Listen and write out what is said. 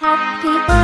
Happy birthday